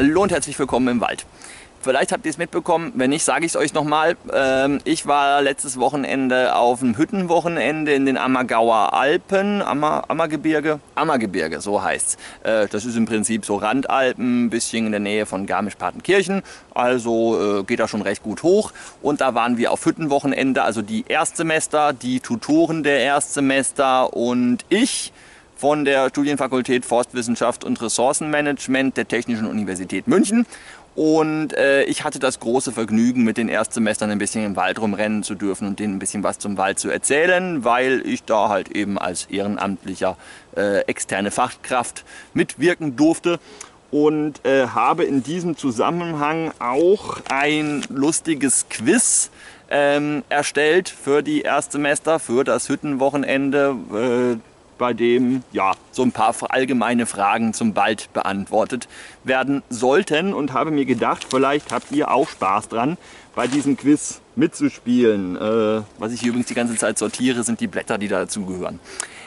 Hallo und herzlich willkommen im Wald. Vielleicht habt ihr es mitbekommen, wenn nicht, sage ich es euch nochmal. Ähm, ich war letztes Wochenende auf einem Hüttenwochenende in den Ammergauer Alpen, Ammer, Ammergebirge, Ammergebirge, so heißt's. Äh, das ist im Prinzip so Randalpen, ein bisschen in der Nähe von Garmisch-Partenkirchen, also äh, geht da schon recht gut hoch. Und da waren wir auf Hüttenwochenende, also die Erstsemester, die Tutoren der Erstsemester und ich von der Studienfakultät Forstwissenschaft und Ressourcenmanagement der Technischen Universität München. Und äh, ich hatte das große Vergnügen, mit den Erstsemestern ein bisschen im Wald rumrennen zu dürfen und denen ein bisschen was zum Wald zu erzählen, weil ich da halt eben als ehrenamtlicher äh, externe Fachkraft mitwirken durfte und äh, habe in diesem Zusammenhang auch ein lustiges Quiz ähm, erstellt für die Erstsemester, für das Hüttenwochenende. Bei dem ja, so ein paar allgemeine Fragen zum Wald beantwortet werden sollten und habe mir gedacht, vielleicht habt ihr auch Spaß dran, bei diesem Quiz mitzuspielen. Äh, was ich hier übrigens die ganze Zeit sortiere, sind die Blätter, die dazugehören.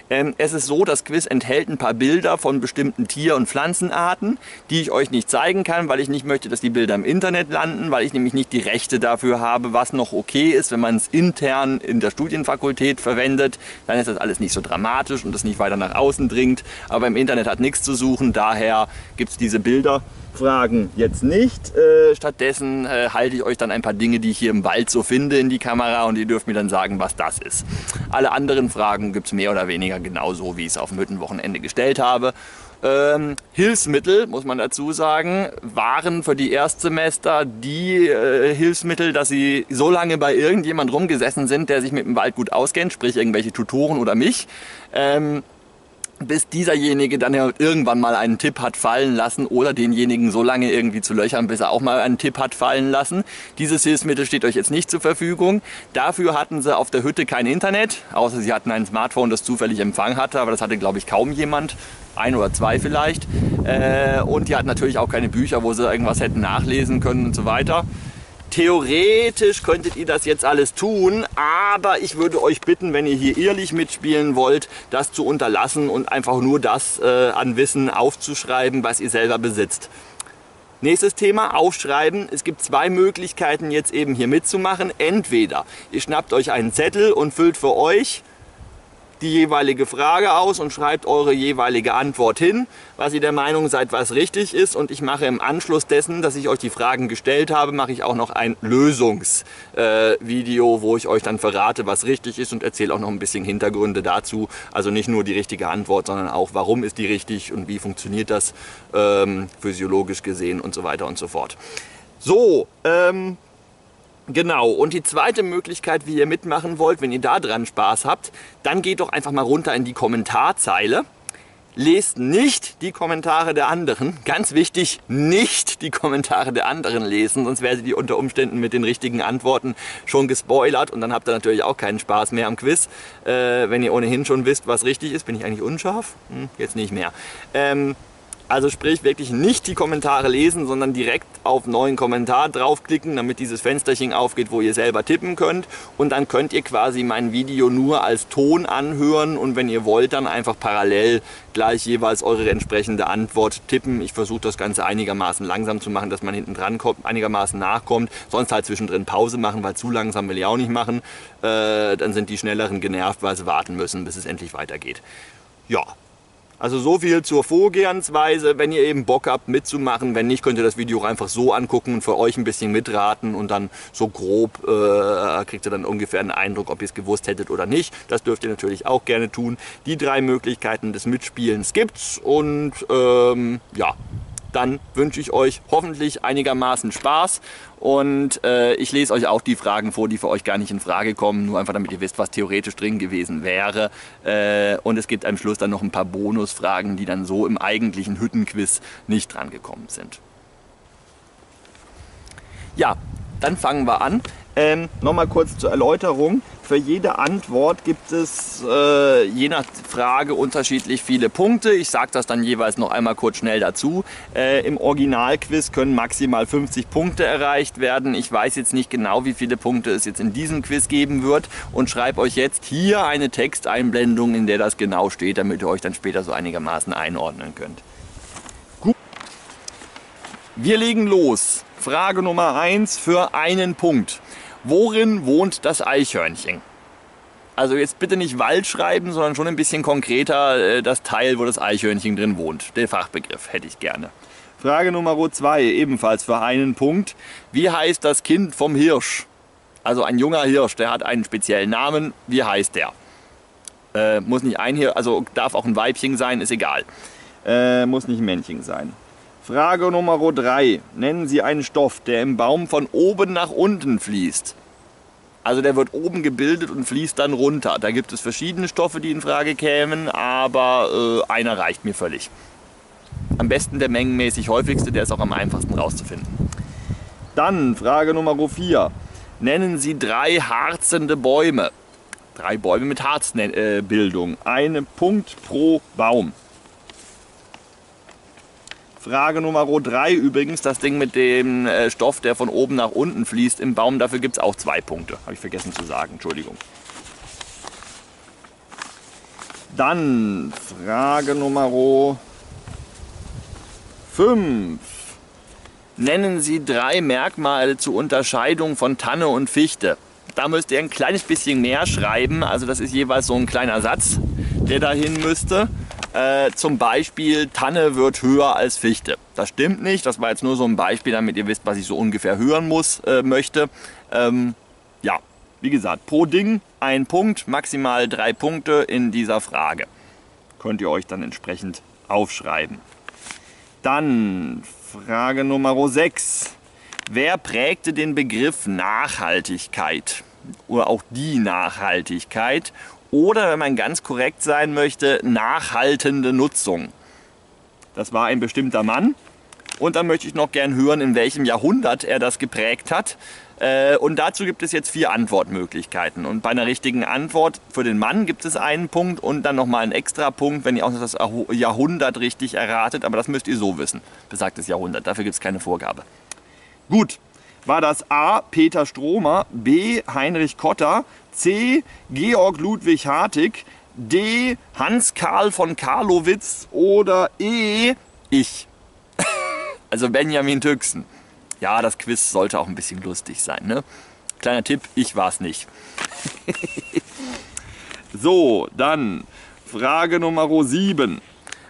Ähm, es ist so, das Quiz enthält ein paar Bilder von bestimmten Tier- und Pflanzenarten, die ich euch nicht zeigen kann, weil ich nicht möchte, dass die Bilder im Internet landen, weil ich nämlich nicht die Rechte dafür habe, was noch okay ist, wenn man es intern in der Studienfakultät verwendet. Dann ist das alles nicht so dramatisch und das nicht weiter nach außen dringt. Aber im Internet hat nichts zu suchen, daher gibt es diese Bilder. Fragen jetzt nicht. Äh, stattdessen äh, halte ich euch dann ein paar Dinge, die ich hier im Wald so finde, in die Kamera und ihr dürft mir dann sagen, was das ist. Alle anderen Fragen gibt es mehr oder weniger genauso, wie ich es auf dem Hüttenwochenende gestellt habe. Ähm, Hilfsmittel, muss man dazu sagen, waren für die Erstsemester die äh, Hilfsmittel, dass sie so lange bei irgendjemand rumgesessen sind, der sich mit dem Wald gut auskennt, sprich irgendwelche Tutoren oder mich. Ähm, bis dieserjenige dann irgendwann mal einen Tipp hat fallen lassen oder denjenigen so lange irgendwie zu löchern, bis er auch mal einen Tipp hat fallen lassen. Dieses Hilfsmittel steht euch jetzt nicht zur Verfügung. Dafür hatten sie auf der Hütte kein Internet, außer sie hatten ein Smartphone, das zufällig Empfang hatte, aber das hatte glaube ich kaum jemand. Ein oder zwei vielleicht. Äh, und die hatten natürlich auch keine Bücher, wo sie irgendwas hätten nachlesen können und so weiter. Theoretisch könntet ihr das jetzt alles tun, aber ich würde euch bitten, wenn ihr hier ehrlich mitspielen wollt, das zu unterlassen und einfach nur das äh, an Wissen aufzuschreiben, was ihr selber besitzt. Nächstes Thema, aufschreiben. Es gibt zwei Möglichkeiten jetzt eben hier mitzumachen. Entweder ihr schnappt euch einen Zettel und füllt für euch die jeweilige Frage aus und schreibt eure jeweilige Antwort hin, was ihr der Meinung seid, was richtig ist. Und ich mache im Anschluss dessen, dass ich euch die Fragen gestellt habe, mache ich auch noch ein Lösungsvideo, äh, wo ich euch dann verrate, was richtig ist und erzähle auch noch ein bisschen Hintergründe dazu. Also nicht nur die richtige Antwort, sondern auch, warum ist die richtig und wie funktioniert das ähm, physiologisch gesehen und so weiter und so fort. So, ähm, Genau, und die zweite Möglichkeit, wie ihr mitmachen wollt, wenn ihr da dran Spaß habt, dann geht doch einfach mal runter in die Kommentarzeile. Lest nicht die Kommentare der anderen. Ganz wichtig, nicht die Kommentare der anderen lesen, sonst werdet ihr unter Umständen mit den richtigen Antworten schon gespoilert und dann habt ihr natürlich auch keinen Spaß mehr am Quiz. Äh, wenn ihr ohnehin schon wisst, was richtig ist, bin ich eigentlich unscharf? Hm, jetzt nicht mehr. Ähm, also sprich wirklich nicht die Kommentare lesen, sondern direkt auf neuen Kommentar draufklicken, damit dieses Fensterchen aufgeht, wo ihr selber tippen könnt. Und dann könnt ihr quasi mein Video nur als Ton anhören und wenn ihr wollt, dann einfach parallel gleich jeweils eure entsprechende Antwort tippen. Ich versuche das Ganze einigermaßen langsam zu machen, dass man hinten dran kommt, einigermaßen nachkommt. Sonst halt zwischendrin Pause machen, weil zu langsam will ich auch nicht machen. Äh, dann sind die Schnelleren genervt, weil sie warten müssen, bis es endlich weitergeht. Ja, also so viel zur Vorgehensweise, wenn ihr eben Bock habt mitzumachen. Wenn nicht, könnt ihr das Video auch einfach so angucken und für euch ein bisschen mitraten und dann so grob äh, kriegt ihr dann ungefähr einen Eindruck, ob ihr es gewusst hättet oder nicht. Das dürft ihr natürlich auch gerne tun. Die drei Möglichkeiten des Mitspielens gibt's und ähm, ja, dann wünsche ich euch hoffentlich einigermaßen Spaß und äh, ich lese euch auch die Fragen vor, die für euch gar nicht in Frage kommen, nur einfach damit ihr wisst, was theoretisch drin gewesen wäre. Äh, und es gibt am Schluss dann noch ein paar Bonusfragen, die dann so im eigentlichen Hüttenquiz nicht dran gekommen sind. Ja, dann fangen wir an. Ähm, Nochmal kurz zur Erläuterung. Für jede Antwort gibt es äh, je nach Frage unterschiedlich viele Punkte. Ich sage das dann jeweils noch einmal kurz schnell dazu. Äh, Im Originalquiz können maximal 50 Punkte erreicht werden. Ich weiß jetzt nicht genau, wie viele Punkte es jetzt in diesem Quiz geben wird und schreibe euch jetzt hier eine Texteinblendung, in der das genau steht, damit ihr euch dann später so einigermaßen einordnen könnt. Wir legen los. Frage Nummer 1 für einen Punkt. Worin wohnt das Eichhörnchen? Also jetzt bitte nicht Wald schreiben, sondern schon ein bisschen konkreter äh, das Teil, wo das Eichhörnchen drin wohnt. Den Fachbegriff hätte ich gerne. Frage Nummer 2, ebenfalls für einen Punkt. Wie heißt das Kind vom Hirsch? Also ein junger Hirsch, der hat einen speziellen Namen. Wie heißt der? Äh, muss nicht ein Hirsch, also darf auch ein Weibchen sein, ist egal. Äh, muss nicht ein Männchen sein. Frage Nummer 3. Nennen Sie einen Stoff, der im Baum von oben nach unten fließt. Also der wird oben gebildet und fließt dann runter. Da gibt es verschiedene Stoffe, die in Frage kämen, aber äh, einer reicht mir völlig. Am besten der mengenmäßig häufigste, der ist auch am einfachsten rauszufinden. Dann Frage Nummer 4. Nennen Sie drei harzende Bäume. Drei Bäume mit Harzbildung. Ein Punkt pro Baum. Frage Nummer 3 übrigens, das Ding mit dem äh, Stoff, der von oben nach unten fließt im Baum, dafür gibt es auch zwei Punkte. Habe ich vergessen zu sagen, Entschuldigung. Dann Frage Nummer 5. Nennen Sie drei Merkmale zur Unterscheidung von Tanne und Fichte. Da müsst ihr ein kleines bisschen mehr schreiben, also das ist jeweils so ein kleiner Satz, der dahin müsste. Äh, zum Beispiel, Tanne wird höher als Fichte. Das stimmt nicht, das war jetzt nur so ein Beispiel, damit ihr wisst, was ich so ungefähr hören muss, äh, möchte. Ähm, ja, wie gesagt, pro Ding ein Punkt, maximal drei Punkte in dieser Frage. Könnt ihr euch dann entsprechend aufschreiben. Dann Frage Nummer 6. Wer prägte den Begriff Nachhaltigkeit? Oder auch die Nachhaltigkeit oder, wenn man ganz korrekt sein möchte, nachhaltende Nutzung. Das war ein bestimmter Mann. Und dann möchte ich noch gern hören, in welchem Jahrhundert er das geprägt hat. Äh, und dazu gibt es jetzt vier Antwortmöglichkeiten. Und bei einer richtigen Antwort für den Mann gibt es einen Punkt und dann nochmal einen extra Punkt, wenn ihr auch noch das Jahrhundert richtig erratet. Aber das müsst ihr so wissen, besagtes Jahrhundert. Dafür gibt es keine Vorgabe. Gut, war das A. Peter Stromer, B. Heinrich Kotter, C. Georg Ludwig Hartig, D. Hans Karl von Karlowitz oder E. Ich. also Benjamin Tüxen. Ja, das Quiz sollte auch ein bisschen lustig sein. Ne? Kleiner Tipp, ich war es nicht. so, dann Frage Nummer 7.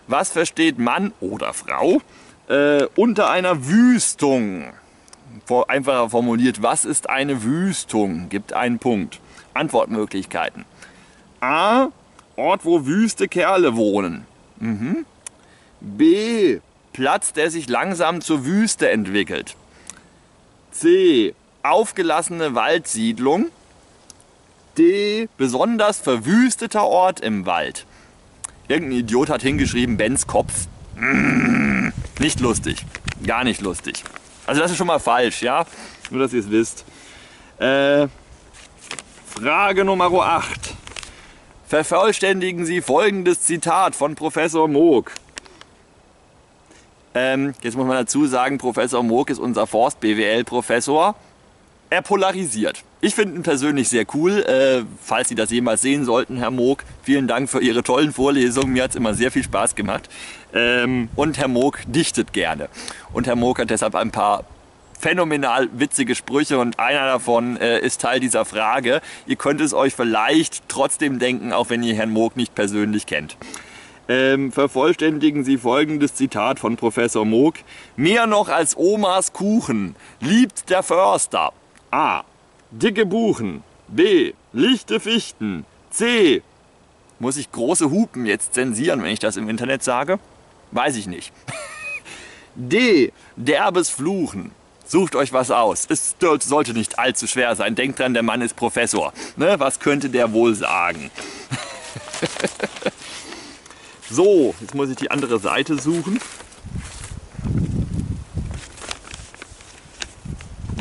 Was versteht Mann oder Frau äh, unter einer Wüstung? Einfacher formuliert, was ist eine Wüstung? Gibt einen Punkt. Antwortmöglichkeiten. A. Ort, wo wüste Kerle wohnen. Mhm. B. Platz, der sich langsam zur Wüste entwickelt. C. Aufgelassene Waldsiedlung. D. Besonders verwüsteter Ort im Wald. Irgendein Idiot hat hingeschrieben, Bens Kopf. Mmh, nicht lustig. Gar nicht lustig. Also das ist schon mal falsch, ja? Nur, dass ihr es wisst. Äh, Frage Nummer 8. Vervollständigen Sie folgendes Zitat von Professor Moog. Ähm, jetzt muss man dazu sagen, Professor Moog ist unser Forst-BWL-Professor. Er polarisiert. Ich finde ihn persönlich sehr cool. Äh, falls Sie das jemals sehen sollten, Herr Moog, vielen Dank für Ihre tollen Vorlesungen. Mir hat es immer sehr viel Spaß gemacht. Ähm, und Herr Moog dichtet gerne. Und Herr Moog hat deshalb ein paar phänomenal witzige Sprüche und einer davon äh, ist Teil dieser Frage. Ihr könnt es euch vielleicht trotzdem denken, auch wenn ihr Herrn Moog nicht persönlich kennt. Ähm, vervollständigen Sie folgendes Zitat von Professor Moog. Mehr noch als Omas Kuchen liebt der Förster. A. Dicke Buchen. B. Lichte Fichten. C. Muss ich große Hupen jetzt zensieren, wenn ich das im Internet sage? Weiß ich nicht. D. Derbes Fluchen. Sucht euch was aus. Es sollte nicht allzu schwer sein. Denkt dran, der Mann ist Professor. Ne? Was könnte der wohl sagen? so, jetzt muss ich die andere Seite suchen.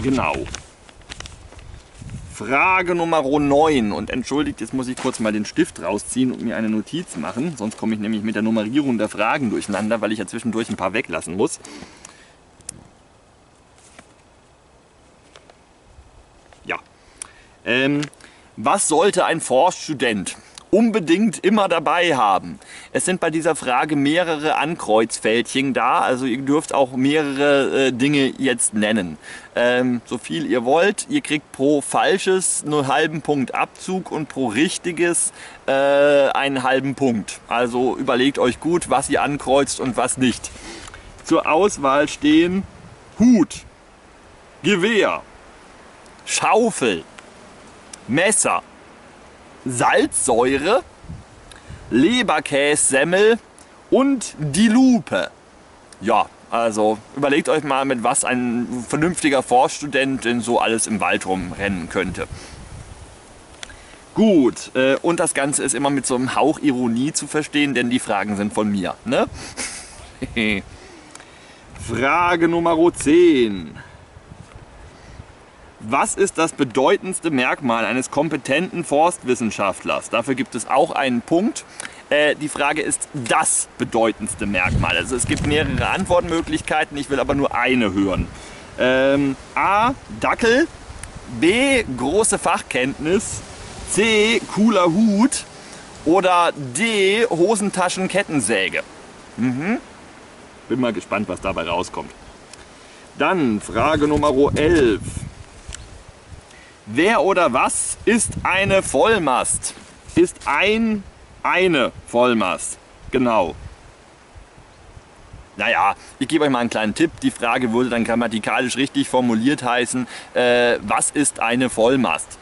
Genau. Frage Nummer 9. Und entschuldigt, jetzt muss ich kurz mal den Stift rausziehen und mir eine Notiz machen. Sonst komme ich nämlich mit der Nummerierung der Fragen durcheinander, weil ich ja zwischendurch ein paar weglassen muss. Ähm, was sollte ein Forststudent unbedingt immer dabei haben. Es sind bei dieser Frage mehrere Ankreuzfältchen da, also ihr dürft auch mehrere äh, Dinge jetzt nennen. Ähm, so viel ihr wollt. Ihr kriegt pro falsches einen halben Punkt Abzug und pro richtiges äh, einen halben Punkt. Also überlegt euch gut, was ihr ankreuzt und was nicht. Zur Auswahl stehen Hut, Gewehr, Schaufel, Messer, Salzsäure, Leberkässemmel und die Lupe. Ja, also überlegt euch mal, mit was ein vernünftiger Forststudent denn so alles im Wald rumrennen könnte. Gut, äh, und das Ganze ist immer mit so einem Hauch Ironie zu verstehen, denn die Fragen sind von mir. Ne? Frage Nummer 10. Was ist das bedeutendste Merkmal eines kompetenten Forstwissenschaftlers? Dafür gibt es auch einen Punkt. Äh, die Frage ist das bedeutendste Merkmal. Also es gibt mehrere Antwortmöglichkeiten, ich will aber nur eine hören. Ähm, A. Dackel. B. Große Fachkenntnis. C. Cooler Hut. Oder D. Hosentaschenkettensäge. Mhm. Bin mal gespannt, was dabei rauskommt. Dann Frage Nummer 11. Wer oder was ist eine Vollmast? Ist ein, eine Vollmast. Genau. Naja, ich gebe euch mal einen kleinen Tipp. Die Frage würde dann grammatikalisch richtig formuliert heißen, äh, was ist eine Vollmast?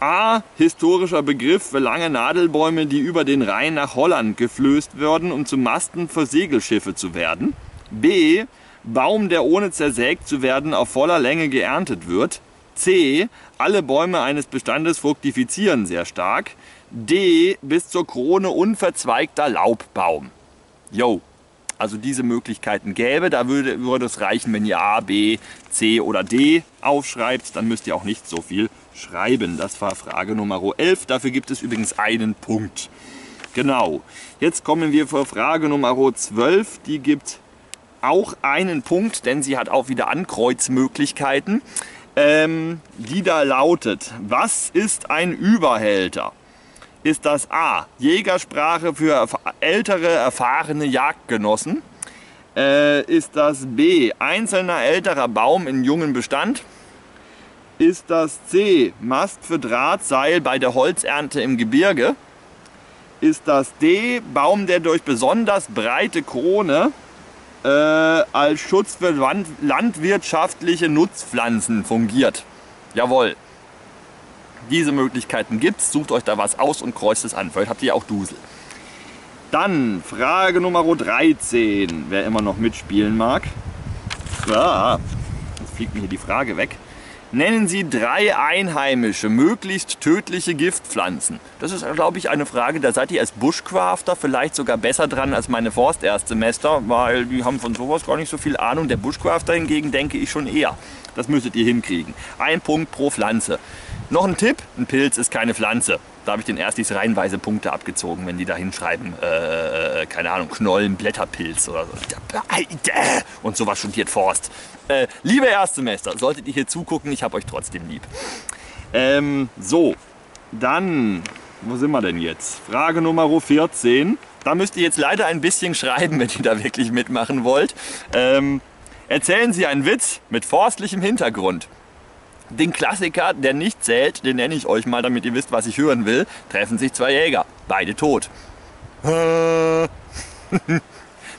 A. Historischer Begriff für lange Nadelbäume, die über den Rhein nach Holland geflößt werden, um zu Masten für Segelschiffe zu werden. B. Baum, der ohne zersägt zu werden auf voller Länge geerntet wird. C. Alle Bäume eines Bestandes fruktifizieren sehr stark. D. Bis zur Krone unverzweigter Laubbaum. Jo, also diese Möglichkeiten gäbe. Da würde, würde es reichen, wenn ihr A, B, C oder D aufschreibt. Dann müsst ihr auch nicht so viel schreiben. Das war Frage Nummer 11. Dafür gibt es übrigens einen Punkt. Genau. Jetzt kommen wir zur Frage Nummer 12. Die gibt auch einen Punkt, denn sie hat auch wieder Ankreuzmöglichkeiten ähm, die da lautet, was ist ein Überhälter? Ist das A, Jägersprache für ältere, erfahrene Jagdgenossen? Äh, ist das B, einzelner älterer Baum in jungen Bestand? Ist das C, Mast für Drahtseil bei der Holzernte im Gebirge? Ist das D, Baum, der durch besonders breite Krone äh, als Schutz für land landwirtschaftliche Nutzpflanzen fungiert. Jawohl. Diese Möglichkeiten gibt es. Sucht euch da was aus und kreuzt es an. Vielleicht habt ihr auch Dusel. Dann Frage Nummer 13, wer immer noch mitspielen mag. Ah, jetzt fliegt mir hier die Frage weg. Nennen Sie drei einheimische, möglichst tödliche Giftpflanzen. Das ist, glaube ich, eine Frage, da seid ihr als Bushcrafter vielleicht sogar besser dran als meine Forsterstsemester, weil die haben von sowas gar nicht so viel Ahnung. Der Bushcrafter hingegen denke ich schon eher. Das müsstet ihr hinkriegen. Ein Punkt pro Pflanze. Noch ein Tipp, ein Pilz ist keine Pflanze. Da habe ich den Erstis reihenweise Punkte abgezogen, wenn die da hinschreiben, äh, äh, keine Ahnung, Knollen, Blätterpilz oder so. Und sowas studiert Forst. Äh, liebe Erstsemester, solltet ihr hier zugucken, ich habe euch trotzdem lieb. Ähm, so, dann, wo sind wir denn jetzt? Frage Nummer 14. Da müsst ihr jetzt leider ein bisschen schreiben, wenn ihr da wirklich mitmachen wollt. Ähm, erzählen Sie einen Witz mit forstlichem Hintergrund. Den Klassiker, der nicht zählt, den nenne ich euch mal, damit ihr wisst, was ich hören will. Treffen sich zwei Jäger, beide tot.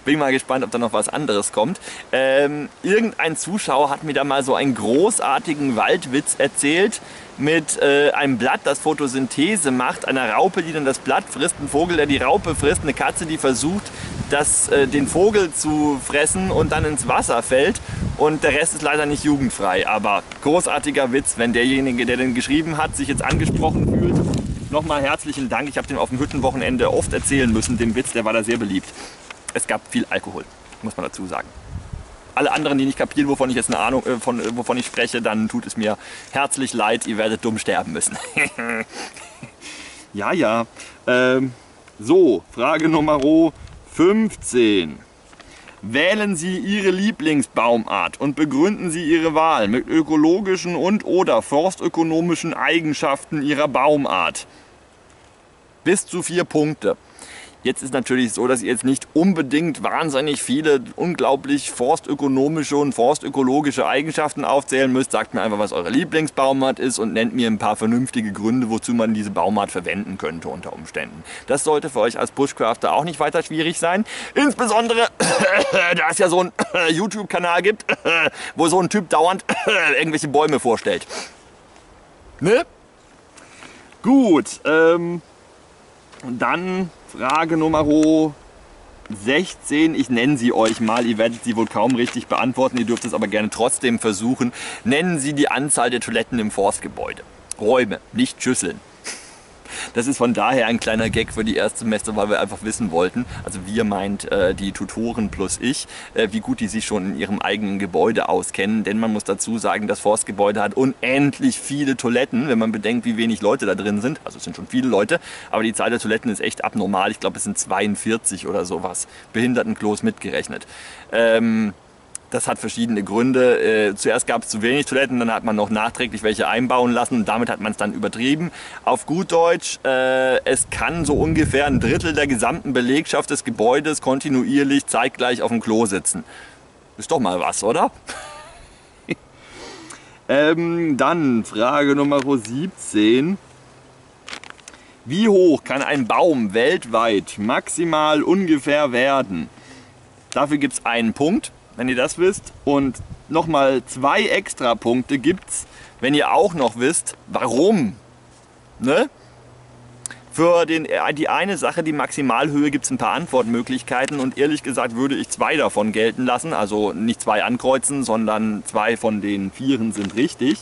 Bin mal gespannt, ob da noch was anderes kommt. Ähm, irgendein Zuschauer hat mir da mal so einen großartigen Waldwitz erzählt mit äh, einem Blatt, das Photosynthese macht, einer Raupe, die dann das Blatt frisst, ein Vogel, der die Raupe frisst, eine Katze, die versucht, das, äh, den Vogel zu fressen und dann ins Wasser fällt und der Rest ist leider nicht jugendfrei, aber großartiger Witz, wenn derjenige, der den geschrieben hat, sich jetzt angesprochen fühlt. Nochmal herzlichen Dank, ich habe den auf dem Hüttenwochenende oft erzählen müssen, den Witz, der war da sehr beliebt. Es gab viel Alkohol, muss man dazu sagen alle anderen, die nicht kapieren, wovon ich jetzt eine Ahnung, äh, von, äh, wovon ich spreche, dann tut es mir herzlich leid, ihr werdet dumm sterben müssen. ja, ja. Ähm, so, Frage Nummer 15. Wählen Sie Ihre Lieblingsbaumart und begründen Sie Ihre Wahl mit ökologischen und oder forstökonomischen Eigenschaften Ihrer Baumart. Bis zu vier Punkte. Jetzt ist natürlich so, dass ihr jetzt nicht unbedingt wahnsinnig viele unglaublich forstökonomische und forstökologische Eigenschaften aufzählen müsst. Sagt mir einfach, was eure Lieblingsbaumart ist und nennt mir ein paar vernünftige Gründe, wozu man diese Baumart verwenden könnte unter Umständen. Das sollte für euch als Bushcrafter auch nicht weiter schwierig sein. Insbesondere, da es ja so einen YouTube-Kanal gibt, wo so ein Typ dauernd irgendwelche Bäume vorstellt. Ne? Gut, ähm, dann Frage Nummer 16, ich nenne sie euch mal, ihr werdet sie wohl kaum richtig beantworten, ihr dürft es aber gerne trotzdem versuchen. Nennen Sie die Anzahl der Toiletten im Forstgebäude. Räume, nicht Schüsseln. Das ist von daher ein kleiner Gag für die Erstsemester, weil wir einfach wissen wollten, also wir meint äh, die Tutoren plus ich, äh, wie gut die sich schon in ihrem eigenen Gebäude auskennen. Denn man muss dazu sagen, das Forstgebäude hat unendlich viele Toiletten, wenn man bedenkt, wie wenig Leute da drin sind. Also es sind schon viele Leute, aber die Zahl der Toiletten ist echt abnormal. Ich glaube, es sind 42 oder sowas. Behindertenklos mitgerechnet. Ähm, das hat verschiedene Gründe. Äh, zuerst gab es zu wenig Toiletten, dann hat man noch nachträglich welche einbauen lassen und damit hat man es dann übertrieben. Auf gut Deutsch, äh, es kann so ungefähr ein Drittel der gesamten Belegschaft des Gebäudes kontinuierlich zeitgleich auf dem Klo sitzen. Ist doch mal was, oder? ähm, dann Frage Nummer 17. Wie hoch kann ein Baum weltweit maximal ungefähr werden? Dafür gibt es einen Punkt wenn ihr das wisst. Und nochmal zwei extra Punkte gibt es, wenn ihr auch noch wisst, warum. Ne? Für den, die eine Sache, die Maximalhöhe, gibt es ein paar Antwortmöglichkeiten und ehrlich gesagt würde ich zwei davon gelten lassen. Also nicht zwei ankreuzen, sondern zwei von den vieren sind richtig.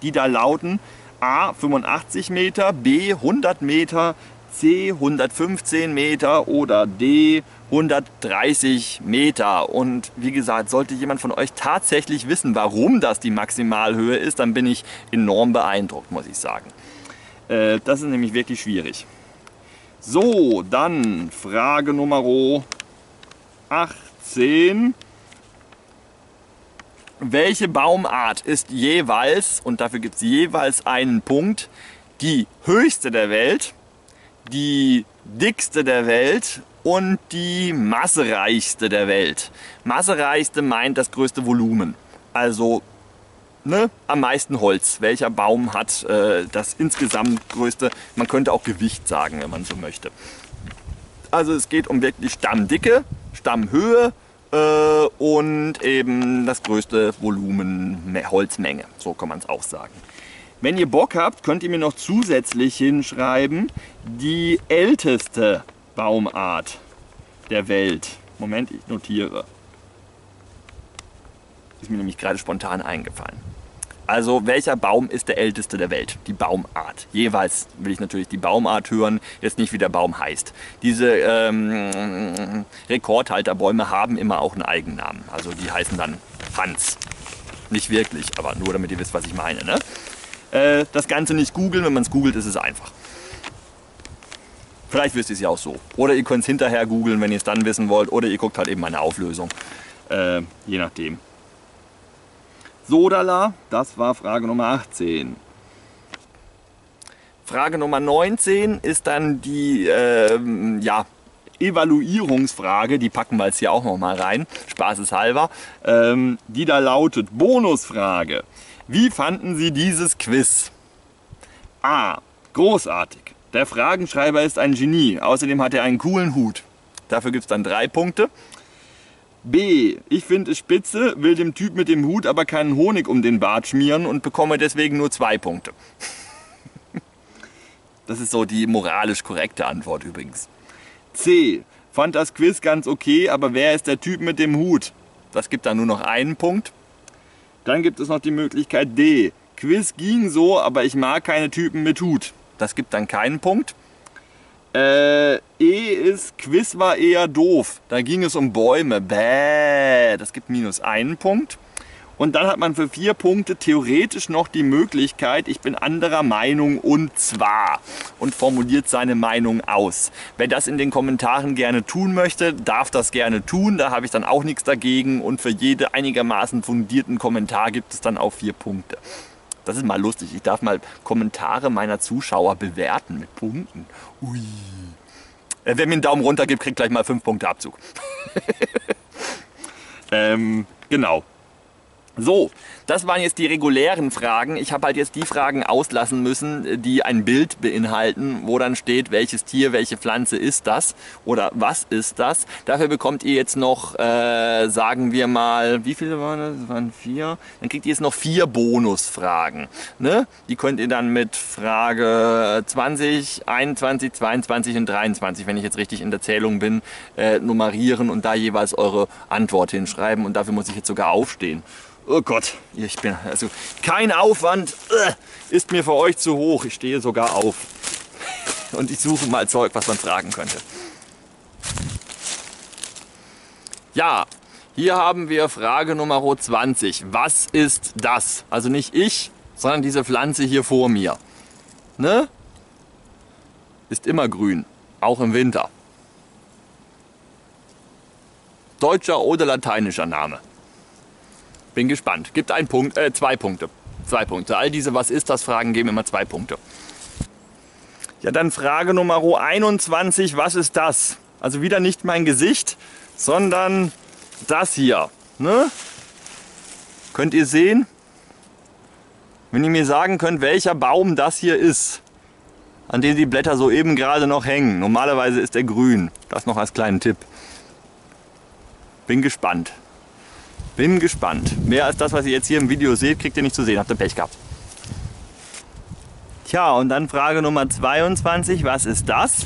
Die da lauten A 85 Meter, B 100 Meter, C 115 Meter oder D 130 Meter. Und wie gesagt, sollte jemand von euch tatsächlich wissen, warum das die Maximalhöhe ist, dann bin ich enorm beeindruckt, muss ich sagen. Äh, das ist nämlich wirklich schwierig. So, dann Frage Nummer 18. Welche Baumart ist jeweils, und dafür gibt es jeweils einen Punkt, die höchste der Welt, die dickste der Welt und die massereichste der Welt. Massereichste meint das größte Volumen. Also ne, am meisten Holz. Welcher Baum hat äh, das insgesamt größte, man könnte auch Gewicht sagen, wenn man so möchte. Also es geht um wirklich Stammdicke, Stammhöhe äh, und eben das größte Volumen, Holzmenge. So kann man es auch sagen. Wenn ihr Bock habt, könnt ihr mir noch zusätzlich hinschreiben, die älteste Baumart der Welt. Moment, ich notiere. Ist mir nämlich gerade spontan eingefallen. Also welcher Baum ist der älteste der Welt? Die Baumart. Jeweils will ich natürlich die Baumart hören, jetzt nicht wie der Baum heißt. Diese ähm, Rekordhalterbäume haben immer auch einen Eigennamen. Also die heißen dann Hans. Nicht wirklich, aber nur damit ihr wisst, was ich meine. Ne? Äh, das Ganze nicht googeln, wenn man es googelt, ist es einfach. Vielleicht wisst ihr es ja auch so. Oder ihr könnt es hinterher googeln, wenn ihr es dann wissen wollt. Oder ihr guckt halt eben meine Auflösung. Äh, je nachdem. Sodala, das war Frage Nummer 18. Frage Nummer 19 ist dann die äh, ja, Evaluierungsfrage, die packen wir jetzt hier auch noch mal rein, spaßeshalber, ähm, die da lautet, Bonusfrage, wie fanden Sie dieses Quiz? A. Großartig. Der Fragenschreiber ist ein Genie. Außerdem hat er einen coolen Hut. Dafür gibt es dann drei Punkte. B. Ich finde es spitze, will dem Typ mit dem Hut aber keinen Honig um den Bart schmieren und bekomme deswegen nur zwei Punkte. Das ist so die moralisch korrekte Antwort übrigens. C. Fand das Quiz ganz okay, aber wer ist der Typ mit dem Hut? Das gibt dann nur noch einen Punkt. Dann gibt es noch die Möglichkeit D. Quiz ging so, aber ich mag keine Typen mit Hut. Das gibt dann keinen Punkt. Äh, e ist, Quiz war eher doof. Da ging es um Bäume. Bäh, das gibt minus einen Punkt. Und dann hat man für vier Punkte theoretisch noch die Möglichkeit, ich bin anderer Meinung und zwar und formuliert seine Meinung aus. Wer das in den Kommentaren gerne tun möchte, darf das gerne tun. Da habe ich dann auch nichts dagegen und für jede einigermaßen fundierten Kommentar gibt es dann auch vier Punkte. Das ist mal lustig. Ich darf mal Kommentare meiner Zuschauer bewerten mit Punkten. Ui. Äh, wer mir einen Daumen runter gibt, kriegt gleich mal 5 Punkte Abzug. ähm, genau. So, das waren jetzt die regulären Fragen. Ich habe halt jetzt die Fragen auslassen müssen, die ein Bild beinhalten, wo dann steht, welches Tier, welche Pflanze ist das oder was ist das. Dafür bekommt ihr jetzt noch, äh, sagen wir mal, wie viele waren das? Das waren vier. Dann kriegt ihr jetzt noch vier Bonusfragen. Ne? Die könnt ihr dann mit Frage 20, 21, 22 und 23, wenn ich jetzt richtig in der Zählung bin, äh, nummerieren und da jeweils eure Antwort hinschreiben. Und dafür muss ich jetzt sogar aufstehen. Oh Gott, ich bin also kein Aufwand äh, ist mir für euch zu hoch. Ich stehe sogar auf und ich suche mal Zeug, was man fragen könnte. Ja, hier haben wir Frage Nummer 20. Was ist das? Also nicht ich, sondern diese Pflanze hier vor mir. Ne? Ist immer grün, auch im Winter. Deutscher oder lateinischer Name? Bin gespannt. Gibt ein Punkt, äh, zwei Punkte. Zwei Punkte. All diese Was ist das Fragen geben immer zwei Punkte. Ja, dann Frage Nummer 21. Was ist das? Also wieder nicht mein Gesicht, sondern das hier. Ne? Könnt ihr sehen? Wenn ihr mir sagen könnt, welcher Baum das hier ist, an dem die Blätter soeben gerade noch hängen. Normalerweise ist er grün. Das noch als kleinen Tipp. Bin gespannt. Bin gespannt. Mehr als das, was ihr jetzt hier im Video seht, kriegt ihr nicht zu sehen. Habt ihr Pech gehabt. Tja, und dann Frage Nummer 22. Was ist das?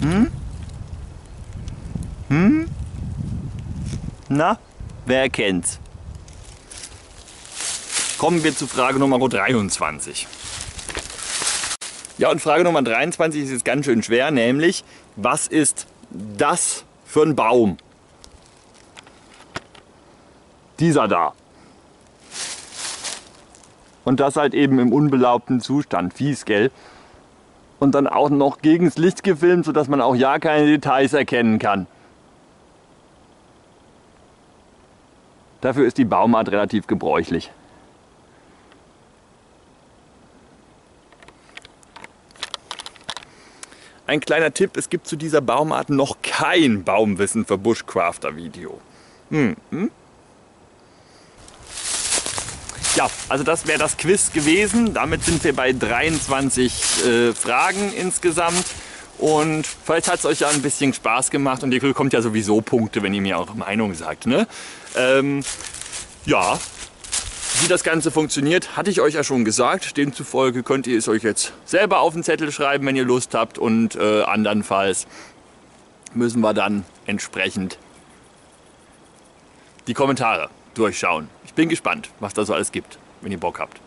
Hm? Hm? Na, wer kennt's? Kommen wir zu Frage Nummer 23. Ja, und Frage Nummer 23 ist jetzt ganz schön schwer, nämlich, was ist das für ein Baum? Dieser da. Und das halt eben im unbelaubten Zustand. Fies, gell? Und dann auch noch gegens Licht gefilmt, sodass man auch ja keine Details erkennen kann. Dafür ist die Baumart relativ gebräuchlich. Ein kleiner Tipp, es gibt zu dieser Baumart noch kein Baumwissen für Bushcrafter Video. Hm, hm? Ja, also das wäre das Quiz gewesen. Damit sind wir bei 23 äh, Fragen insgesamt. Und vielleicht hat es euch ja ein bisschen Spaß gemacht und ihr bekommt ja sowieso Punkte, wenn ihr mir eure Meinung sagt. Ne? Ähm, ja, wie das Ganze funktioniert, hatte ich euch ja schon gesagt. Demzufolge könnt ihr es euch jetzt selber auf den Zettel schreiben, wenn ihr Lust habt. Und äh, andernfalls müssen wir dann entsprechend die Kommentare durchschauen. Bin gespannt, was da so alles gibt, wenn ihr Bock habt.